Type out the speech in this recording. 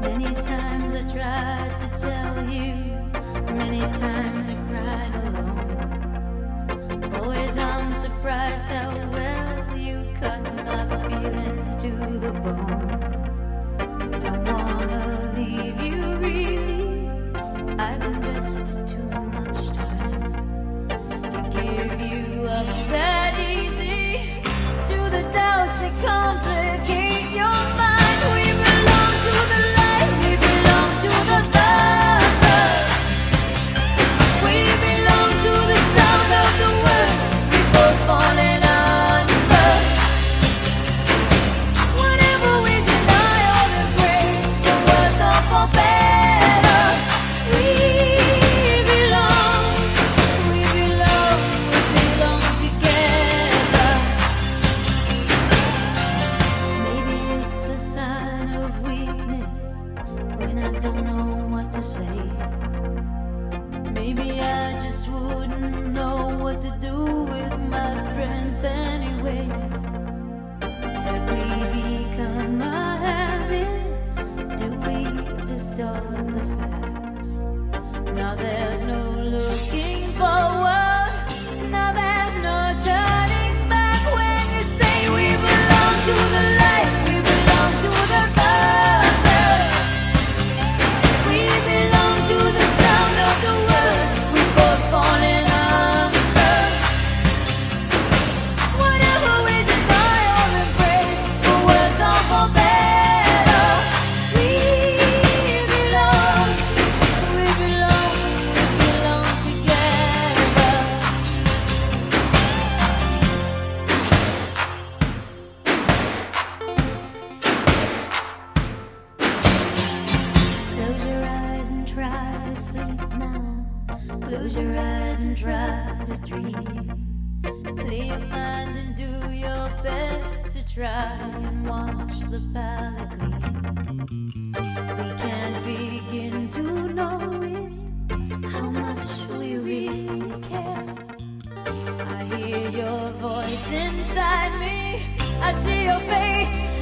Many times I tried to tell you, many times I cried alone. Maybe I just wouldn't know what to do with my strength anyway. Have we become a habit? Do we distort the facts? Now there's no looking forward. Close your eyes and try to dream. Clear your mind and do your best to try and wash the palate clean. We can't begin to know it, how much we really care. I hear your voice inside me. I see your face